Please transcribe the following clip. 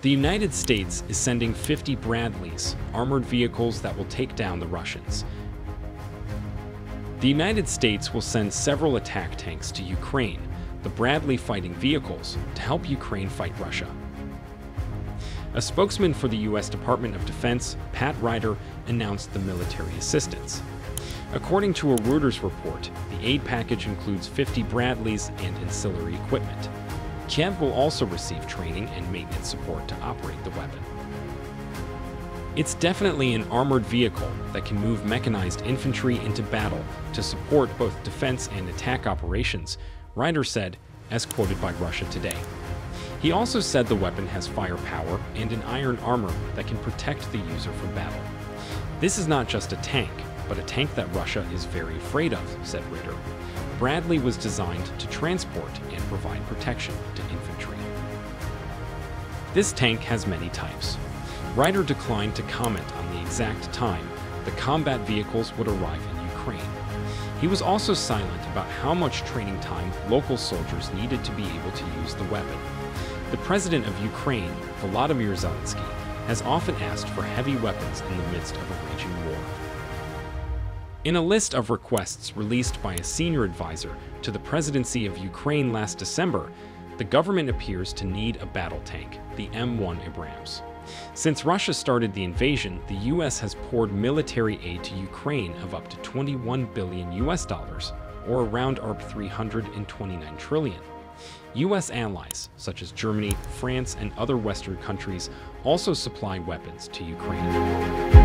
The United States is sending 50 Bradleys, armored vehicles that will take down the Russians. The United States will send several attack tanks to Ukraine, the Bradley fighting vehicles, to help Ukraine fight Russia. A spokesman for the U.S. Department of Defense, Pat Ryder, announced the military assistance. According to a Reuters report, the aid package includes 50 Bradleys and ancillary equipment. Kiev will also receive training and maintenance support to operate the weapon. It's definitely an armored vehicle that can move mechanized infantry into battle to support both defense and attack operations, Ryder said, as quoted by Russia Today. He also said the weapon has firepower and an iron armor that can protect the user from battle. This is not just a tank, but a tank that Russia is very afraid of, said Ritter. Bradley was designed to transport and provide protection to infantry. This tank has many types. Ryder declined to comment on the exact time the combat vehicles would arrive in Ukraine. He was also silent about how much training time local soldiers needed to be able to use the weapon. The president of Ukraine, Volodymyr Zelensky, has often asked for heavy weapons in the midst of a raging war. In a list of requests released by a senior advisor to the presidency of Ukraine last December, the government appears to need a battle tank, the M1 Abrams. Since Russia started the invasion, the US has poured military aid to Ukraine of up to 21 billion US dollars, or around ARP 329 trillion. US allies, such as Germany, France, and other Western countries, also supply weapons to Ukraine.